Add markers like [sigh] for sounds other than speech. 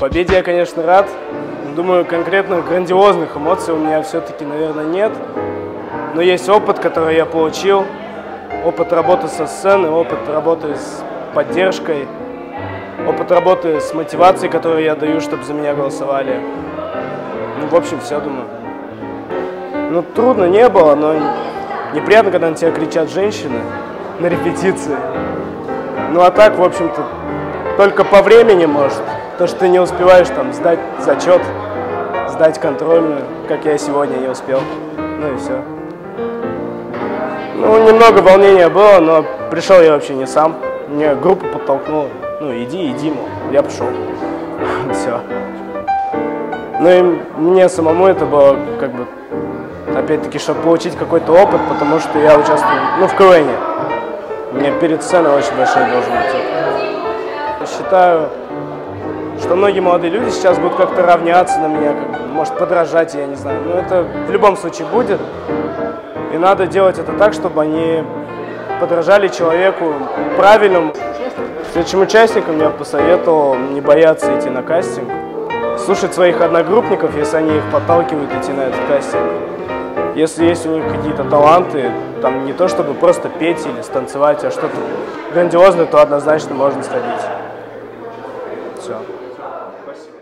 Победе я, конечно, рад. Думаю, конкретных грандиозных эмоций у меня все-таки, наверное, нет. Но есть опыт, который я получил. Опыт работы со сценой, опыт работы с поддержкой, опыт работы с мотивацией, которую я даю, чтобы за меня голосовали. Ну, в общем, все, думаю. Ну, трудно не было, но неприятно, когда на тебя кричат женщины на репетиции. Ну, а так, в общем-то, только по времени, может. То, что ты не успеваешь там сдать зачет, сдать контрольную, как я сегодня не успел. Ну и все. Ну, немного волнения было, но пришел я вообще не сам. Мне группа подтолкнула. Ну, иди, иди, мол. Я пошел. [laughs] Все. Ну и мне самому это было как бы, опять-таки, чтобы получить какой-то опыт, потому что я участвую, ну, в КВН. У меня перед сценой очень большой должен быть. Считаю, что многие молодые люди сейчас будут как-то равняться на меня, как может подражать, я не знаю. Но это в любом случае будет. И надо делать это так, чтобы они подражали человеку правильному. Следующим участникам я посоветовал не бояться идти на кастинг, слушать своих одногруппников, если они их подталкивают идти на этот кастинг. Если есть у них какие-то таланты, там не то чтобы просто петь или станцевать, а что-то грандиозное, то однозначно можно сходить. Все. Спасибо.